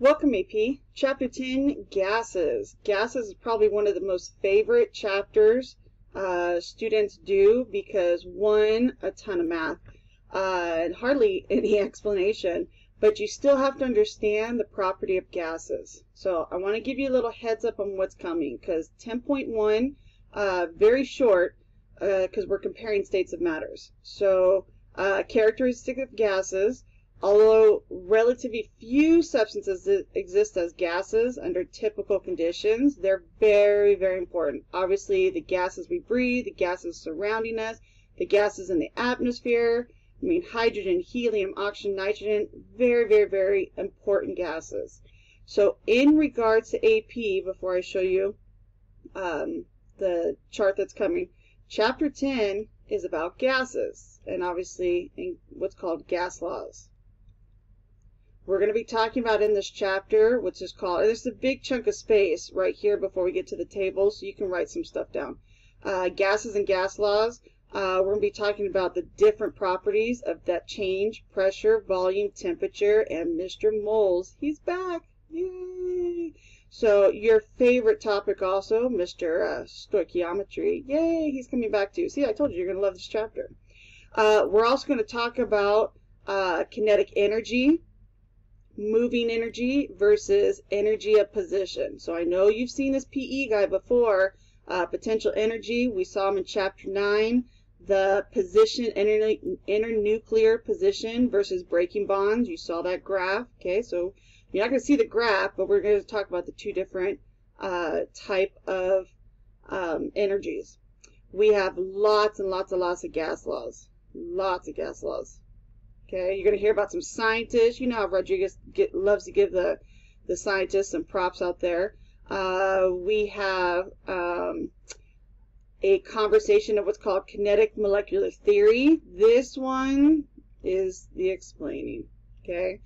Welcome AP. Chapter 10, Gases. Gases is probably one of the most favorite chapters uh, students do because one, a ton of math, uh, and hardly any explanation, but you still have to understand the property of gases. So I want to give you a little heads up on what's coming because 10.1, uh, very short, because uh, we're comparing states of matters. So uh, characteristic of gases, Although relatively few substances exist as gases under typical conditions, they're very, very important. Obviously, the gases we breathe, the gases surrounding us, the gases in the atmosphere, I mean, hydrogen, helium, oxygen, nitrogen, very, very, very important gases. So in regards to AP, before I show you um, the chart that's coming, chapter 10 is about gases, and obviously in what's called gas laws we're going to be talking about in this chapter, which is called, there's a big chunk of space right here before we get to the table, so you can write some stuff down. Uh, gases and gas laws. Uh, we're going to be talking about the different properties of that change, pressure, volume, temperature, and Mr. Moles, he's back. Yay! So your favorite topic also, Mr. Uh, stoichiometry. Yay, he's coming back too. See, I told you you're going to love this chapter. Uh, we're also going to talk about uh, kinetic energy, moving energy versus energy of position. So I know you've seen this PE guy before. Uh, potential energy, we saw him in chapter 9. The position, inter internuclear position versus breaking bonds. You saw that graph. Okay, so you're not going to see the graph, but we're going to talk about the two different uh, type of um, energies. We have lots and lots and lots of gas laws. Lots of gas laws. Okay, you're going to hear about some scientists. You know how Rodriguez get, loves to give the, the scientists some props out there. Uh, we have um, a conversation of what's called kinetic molecular theory. This one is the explaining. Okay,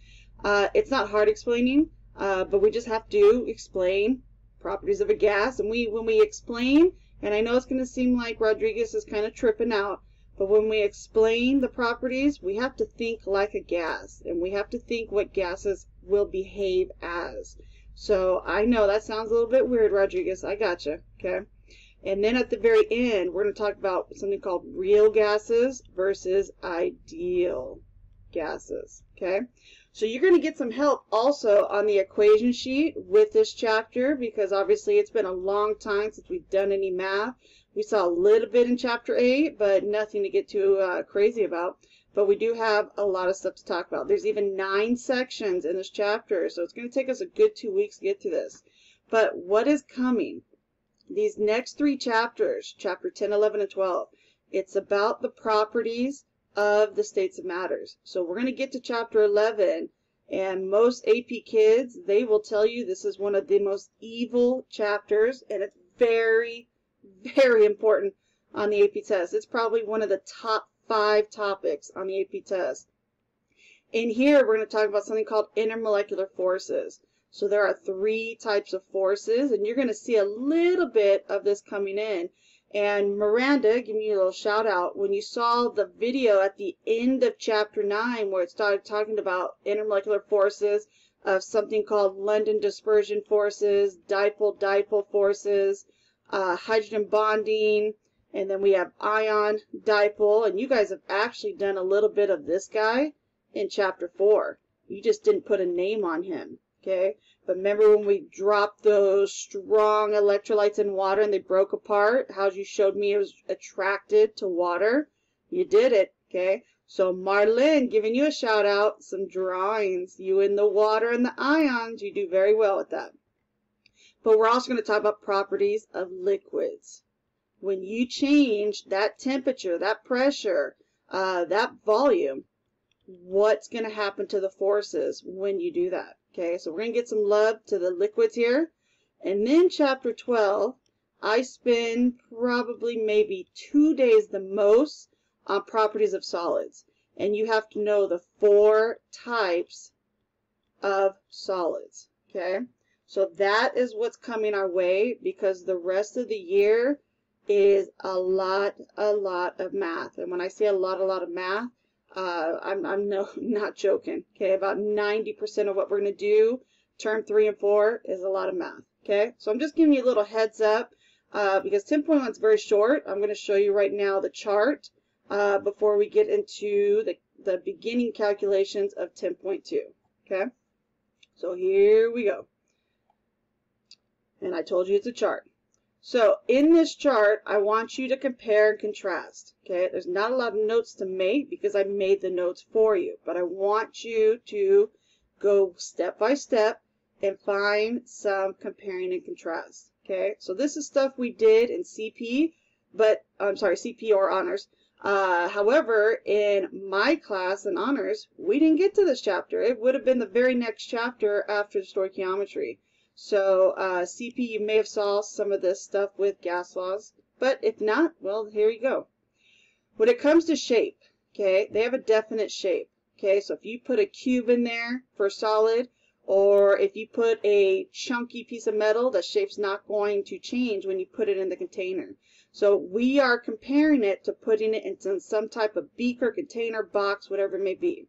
uh, it's not hard explaining, uh, but we just have to explain properties of a gas. And we, when we explain, and I know it's going to seem like Rodriguez is kind of tripping out, but when we explain the properties, we have to think like a gas, and we have to think what gases will behave as. So I know that sounds a little bit weird, Rodriguez. I gotcha. Okay. And then at the very end, we're going to talk about something called real gases versus ideal gases. Okay. So you're going to get some help also on the equation sheet with this chapter because obviously it's been a long time since we've done any math. We saw a little bit in chapter 8, but nothing to get too uh, crazy about. But we do have a lot of stuff to talk about. There's even nine sections in this chapter, so it's going to take us a good two weeks to get to this. But what is coming? These next three chapters, chapter 10, 11, and 12, it's about the properties of the states of matters. So we're going to get to chapter 11, and most AP kids, they will tell you this is one of the most evil chapters, and it's very, very important on the AP test. It's probably one of the top five topics on the AP test. In here, we're going to talk about something called intermolecular forces. So there are three types of forces, and you're going to see a little bit of this coming in. And Miranda, give me a little shout out. When you saw the video at the end of chapter 9 where it started talking about intermolecular forces of something called London dispersion forces, dipole-dipole forces, uh, hydrogen bonding, and then we have ion dipole. And you guys have actually done a little bit of this guy in chapter 4. You just didn't put a name on him, okay? But remember when we dropped those strong electrolytes in water and they broke apart? How you showed me it was attracted to water? You did it, okay? So Marlene, giving you a shout out, some drawings. You in the water and the ions, you do very well with that. But we're also going to talk about properties of liquids. When you change that temperature, that pressure, uh, that volume, what's going to happen to the forces when you do that? Okay, so we're going to get some love to the liquids here. And then chapter 12, I spend probably maybe two days the most on properties of solids. And you have to know the four types of solids. Okay, so that is what's coming our way because the rest of the year is a lot, a lot of math. And when I say a lot, a lot of math, uh, I'm, I'm no, not joking. Okay, about 90% of what we're going to do term three and four is a lot of math. Okay, so I'm just giving you a little heads up uh, because 10.1 is very short. I'm going to show you right now the chart uh, before we get into the, the beginning calculations of 10.2. Okay, so here we go. And I told you it's a chart. So in this chart, I want you to compare and contrast. Okay, there's not a lot of notes to make because I made the notes for you, but I want you to go step by step and find some comparing and contrast. Okay, so this is stuff we did in CP, but I'm sorry, CP or honors. Uh, however, in my class in honors, we didn't get to this chapter. It would have been the very next chapter after stoichiometry. So uh, CP, you may have saw some of this stuff with gas laws, but if not, well, here you go. When it comes to shape, okay, they have a definite shape. Okay, so if you put a cube in there for solid, or if you put a chunky piece of metal, the shape's not going to change when you put it in the container. So we are comparing it to putting it into some type of beaker, container, box, whatever it may be.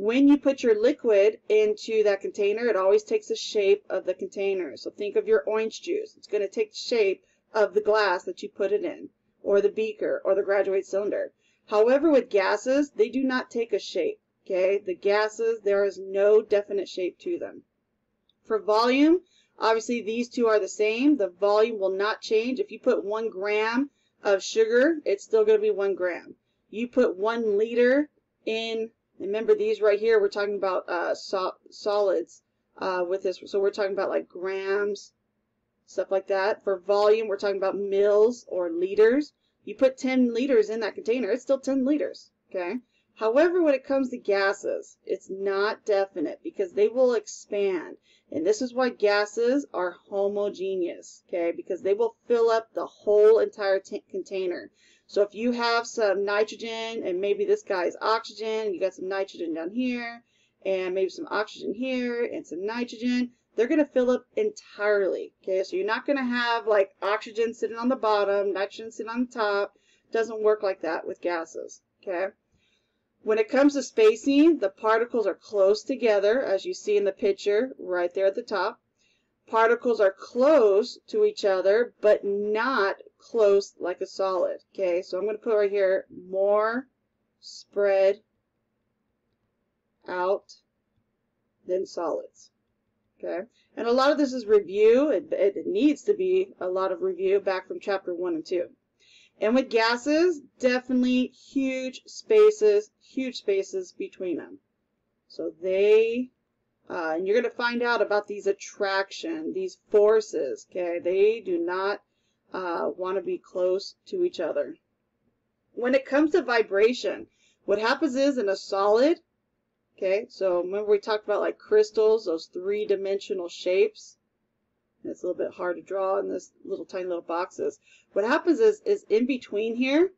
When you put your liquid into that container, it always takes the shape of the container. So think of your orange juice. It's going to take the shape of the glass that you put it in, or the beaker, or the graduate cylinder. However, with gases, they do not take a shape. Okay, the gases, there is no definite shape to them. For volume, obviously these two are the same. The volume will not change. If you put one gram of sugar, it's still going to be one gram. You put one liter in And remember these right here, we're talking about uh, so solids uh, with this. So we're talking about like grams, stuff like that. For volume, we're talking about mils or liters. You put 10 liters in that container, it's still 10 liters, okay? However, when it comes to gases, it's not definite because they will expand. And this is why gases are homogeneous, okay? Because they will fill up the whole entire container. So if you have some nitrogen and maybe this guy's oxygen, you got some nitrogen down here and maybe some oxygen here and some nitrogen, they're going to fill up entirely. Okay, so you're not going to have like oxygen sitting on the bottom, nitrogen sitting on the top. Doesn't work like that with gases. Okay. When it comes to spacing, the particles are close together, as you see in the picture right there at the top. Particles are close to each other, but not close like a solid. Okay, so I'm going to put right here more spread out than solids. Okay, and a lot of this is review. It, it needs to be a lot of review back from chapter 1 and 2. And with gases, definitely huge spaces, huge spaces between them. So they, uh, and you're going to find out about these attraction, these forces, okay? They do not uh, want to be close to each other. When it comes to vibration, what happens is in a solid, okay, so remember we talked about like crystals, those three-dimensional shapes. It's a little bit hard to draw in this little tiny little boxes. What happens is, is in between here,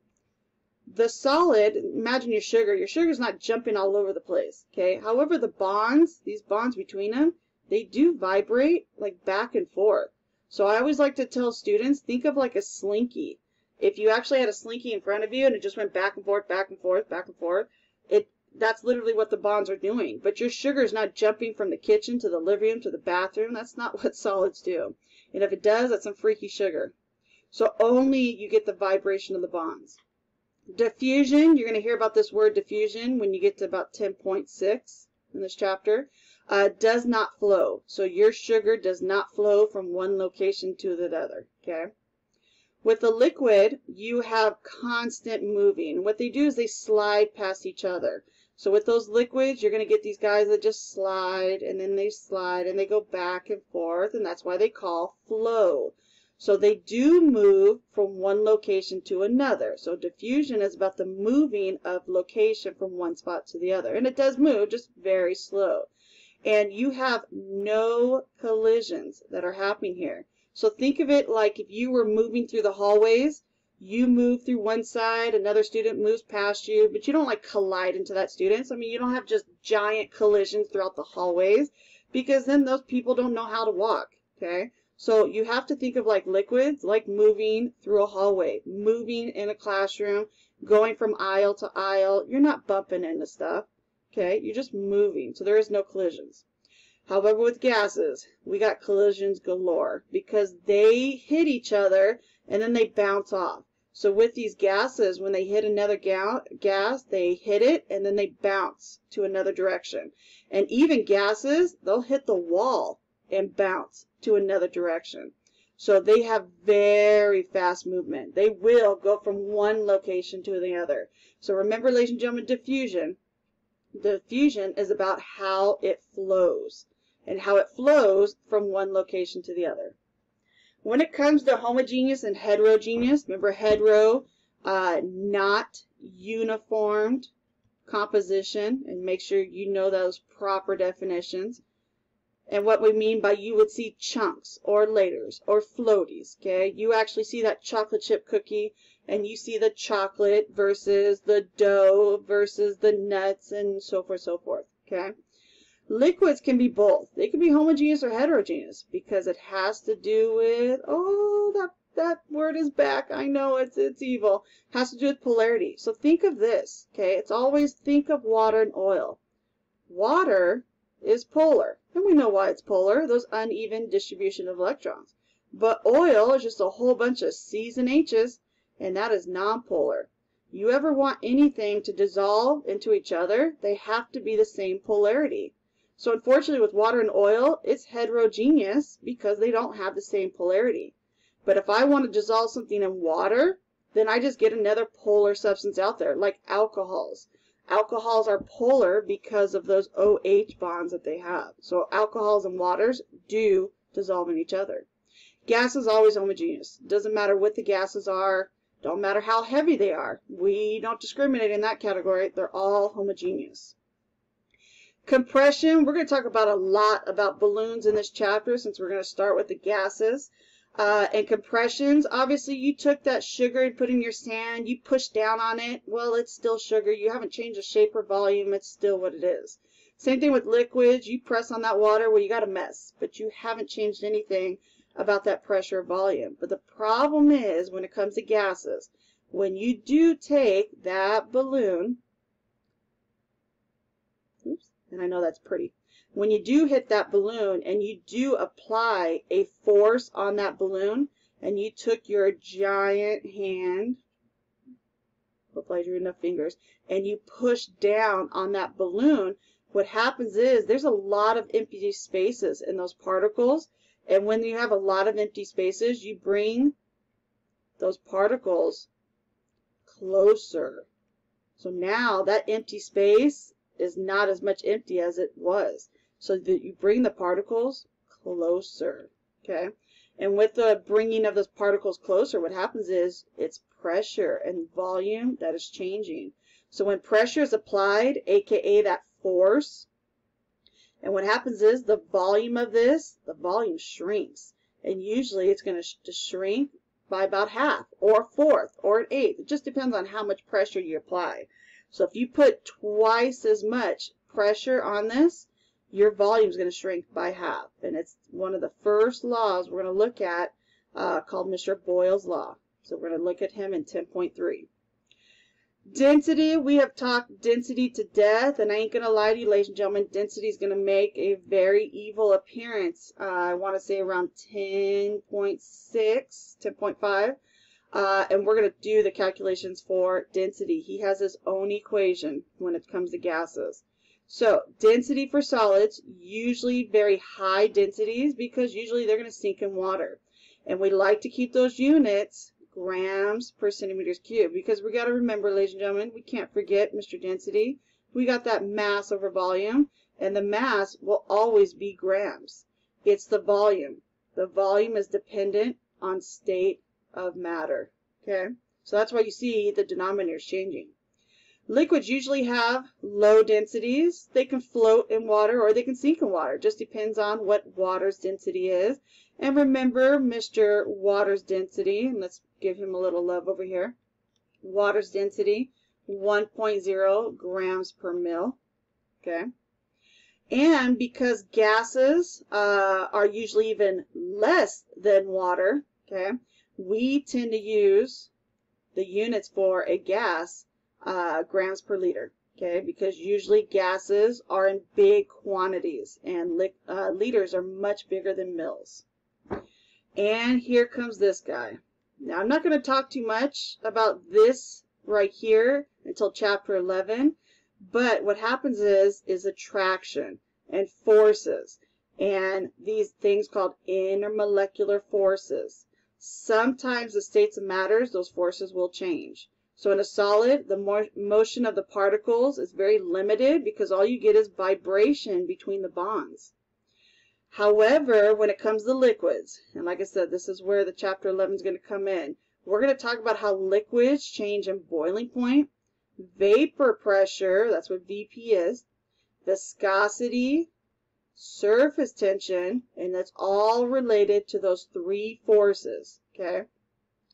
the solid, imagine your sugar, your sugar's not jumping all over the place, okay? However, the bonds, these bonds between them, they do vibrate like back and forth. So I always like to tell students, think of like a slinky. If you actually had a slinky in front of you and it just went back and forth, back and forth, back and forth, it that's literally what the bonds are doing. But your sugar is not jumping from the kitchen to the living room to the bathroom. That's not what solids do. And if it does, that's some freaky sugar. So only you get the vibration of the bonds. Diffusion, you're going to hear about this word diffusion when you get to about 10.6 in this chapter uh, does not flow. So your sugar does not flow from one location to the other, okay? With the liquid, you have constant moving. What they do is they slide past each other. So with those liquids, you're going to get these guys that just slide and then they slide and they go back and forth, and that's why they call flow. So they do move from one location to another. So diffusion is about the moving of location from one spot to the other. And it does move, just very slow and you have no collisions that are happening here. So think of it like if you were moving through the hallways, you move through one side, another student moves past you, but you don't like collide into that student. So, I mean, you don't have just giant collisions throughout the hallways because then those people don't know how to walk, okay? So you have to think of like liquids, like moving through a hallway, moving in a classroom, going from aisle to aisle. You're not bumping into stuff. Okay, you're just moving, so there is no collisions. However, with gases, we got collisions galore because they hit each other and then they bounce off. So with these gases, when they hit another ga gas, they hit it and then they bounce to another direction. And even gases, they'll hit the wall and bounce to another direction. So they have very fast movement. They will go from one location to the other. So remember, ladies and gentlemen, diffusion. Diffusion is about how it flows and how it flows from one location to the other. When it comes to homogeneous and heterogeneous, remember hetero, uh, not uniformed composition, and make sure you know those proper definitions. And what we mean by you would see chunks or layers or floaties, okay? You actually see that chocolate chip cookie and you see the chocolate versus the dough versus the nuts and so forth, so forth, okay? Liquids can be both. They can be homogeneous or heterogeneous because it has to do with, oh, that, that word is back. I know it's, it's evil. It has to do with polarity. So think of this, okay? It's always think of water and oil. Water is polar, and we know why it's polar, those uneven distribution of electrons. But oil is just a whole bunch of C's and H's, and that is nonpolar. You ever want anything to dissolve into each other, they have to be the same polarity. So unfortunately with water and oil, it's heterogeneous because they don't have the same polarity. But if I want to dissolve something in water, then I just get another polar substance out there, like alcohols. Alcohols are polar because of those OH bonds that they have. So alcohols and waters do dissolve in each other. Gas is always homogeneous. Doesn't matter what the gases are, don't matter how heavy they are. We don't discriminate in that category. They're all homogeneous. Compression, we're going to talk about a lot about balloons in this chapter since we're going to start with the gases. Uh, and compressions, obviously you took that sugar and put in your sand, you pushed down on it, well it's still sugar, you haven't changed the shape or volume, it's still what it is. Same thing with liquids, you press on that water, well you got a mess, but you haven't changed anything about that pressure volume. But the problem is when it comes to gases, when you do take that balloon, oops, and I know that's pretty. When you do hit that balloon and you do apply a force on that balloon and you took your giant hand, hopefully I drew enough fingers, and you push down on that balloon, what happens is there's a lot of empty spaces in those particles. And when you have a lot of empty spaces, you bring those particles closer. So now that empty space is not as much empty as it was. So that you bring the particles closer, okay? And with the bringing of those particles closer, what happens is it's pressure and volume that is changing. So when pressure is applied, aka that force, and what happens is the volume of this, the volume shrinks. And usually it's going to sh shrink by about half, or a fourth, or an eighth. It just depends on how much pressure you apply. So if you put twice as much pressure on this, your volume is going to shrink by half. And it's one of the first laws we're going to look at uh, called Mr. Boyle's Law. So we're going to look at him in 10.3. Density, we have talked density to death, and I ain't going to lie to you, ladies and gentlemen, density is going to make a very evil appearance. Uh, I want to say around 10.6, 10.5. Uh, and we're going to do the calculations for density. He has his own equation when it comes to gases. So density for solids, usually very high densities because usually they're going to sink in water. And we like to keep those units grams per centimeters cubed because we got to remember, ladies and gentlemen, we can't forget Mr. Density. We got that mass over volume, and the mass will always be grams. It's the volume. The volume is dependent on state of matter. Okay? So that's why you see the denominators changing. Liquids usually have low densities. They can float in water or they can sink in water. Just depends on what water's density is. And remember Mr. Water's density, and let's give him a little love over here. Water's density, 1.0 grams per mil. Okay. And because gases uh, are usually even less than water, okay, we tend to use the units for a gas uh, grams per liter. okay, because usually gases are in big quantities and uh, liters are much bigger than mils. And here comes this guy. Now, I'm not going to talk too much about this right here until chapter 11, but what happens is, is attraction and forces and these things called intermolecular forces. Sometimes the states of matters, those forces will change. So in a solid, the motion of the particles is very limited because all you get is vibration between the bonds. However, when it comes to liquids, and like I said, this is where the chapter 11 is going to come in, we're going to talk about how liquids change in boiling point, vapor pressure, that's what VP is, viscosity, surface tension, and that's all related to those three forces, okay?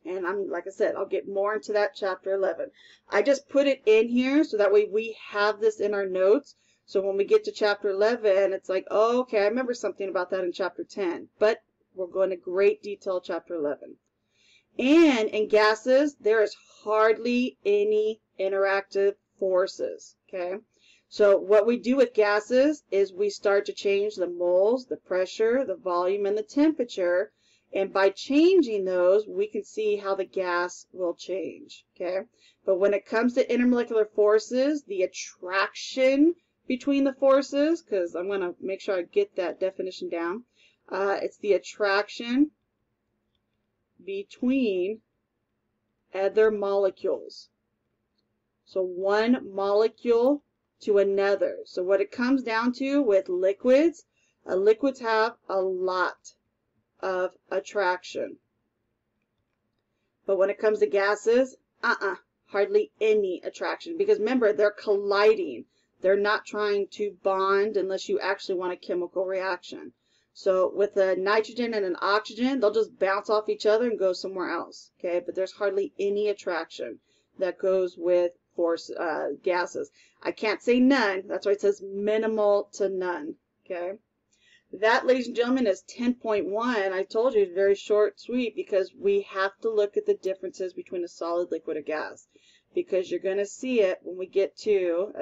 And I'm, like I said, I'll get more into that chapter 11. I just put it in here so that way we have this in our notes so when we get to chapter 11, it's like, oh, okay, I remember something about that in chapter 10. But we're going to great detail chapter 11. And in gases, there is hardly any interactive forces, okay? So what we do with gases is we start to change the moles, the pressure, the volume, and the temperature. And by changing those, we can see how the gas will change, okay? But when it comes to intermolecular forces, the attraction between the forces, because I'm going to make sure I get that definition down. Uh, it's the attraction between other molecules. So one molecule to another. So what it comes down to with liquids, uh, liquids have a lot of attraction. But when it comes to gases, uh-uh, hardly any attraction. Because remember, they're colliding. They're not trying to bond unless you actually want a chemical reaction. So with a nitrogen and an oxygen, they'll just bounce off each other and go somewhere else. Okay, but there's hardly any attraction that goes with force uh, gases. I can't say none. That's why it says minimal to none. Okay. That, ladies and gentlemen, is 10.1. I told you it's very short, sweet, because we have to look at the differences between a solid, liquid, and gas. Because you're going to see it when we get to,